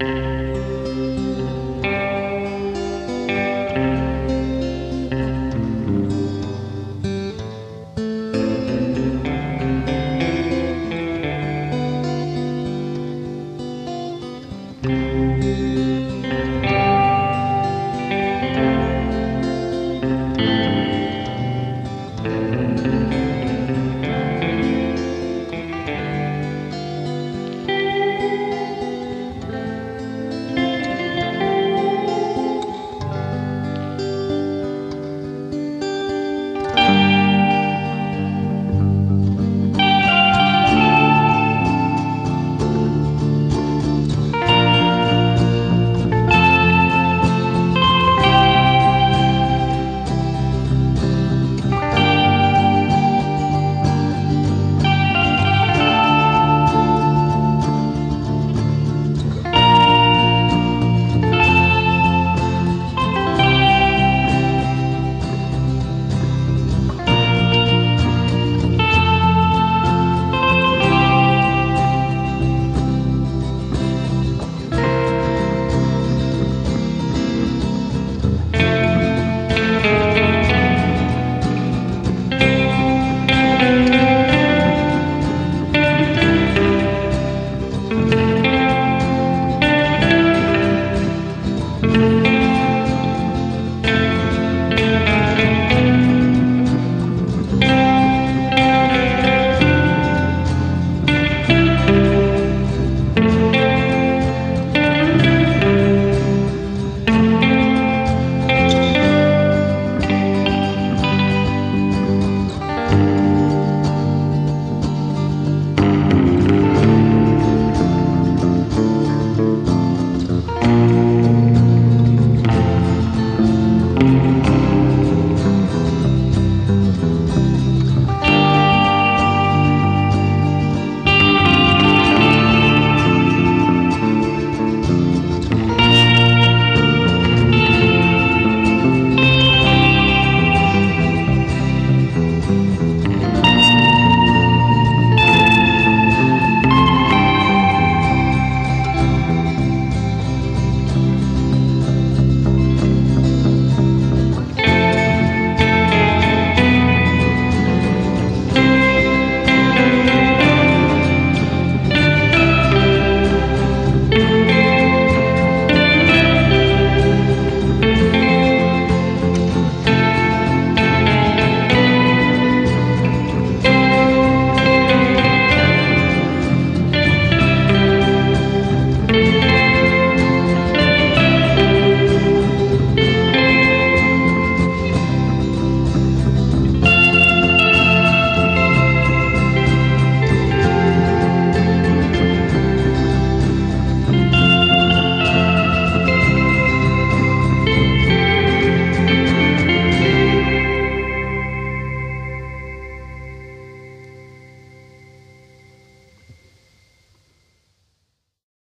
Música